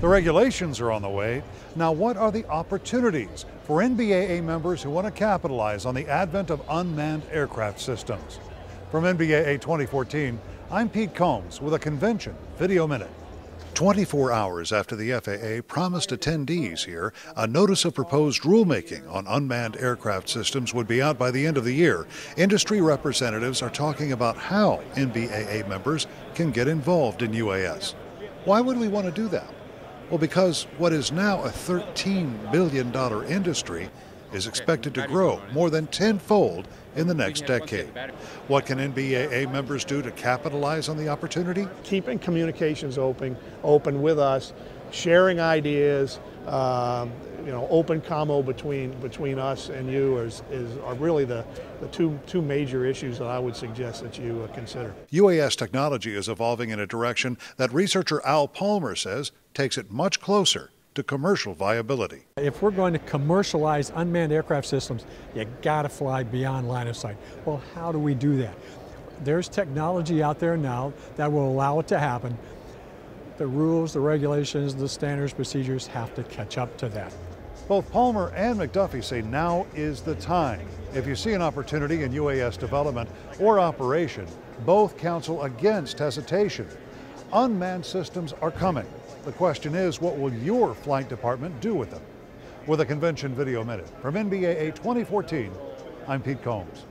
The regulations are on the way. Now, what are the opportunities for NBAA members who want to capitalize on the advent of unmanned aircraft systems? From NBAA 2014, I'm Pete Combs with a convention video minute. 24 hours after the FAA promised attendees here a notice of proposed rulemaking on unmanned aircraft systems would be out by the end of the year, industry representatives are talking about how NBAA members can get involved in UAS. Why would we want to do that? Well, because what is now a $13 billion industry is expected to grow more than tenfold in the next decade. What can NBAA members do to capitalize on the opportunity? Keeping communications open, open with us, sharing ideas, um, you know, open commo between between us and you is, is are really the, the two two major issues that I would suggest that you uh, consider. UAS technology is evolving in a direction that researcher Al Palmer says takes it much closer to commercial viability. If we're going to commercialize unmanned aircraft systems, you got to fly beyond line of sight. Well, how do we do that? There's technology out there now that will allow it to happen. The rules, the regulations, the standards, procedures have to catch up to that. Both Palmer and McDuffie say now is the time. If you see an opportunity in UAS development or operation, both counsel against hesitation. Unmanned systems are coming. The question is, what will your flight department do with them? With a convention video minute from NBAA 2014, I'm Pete Combs.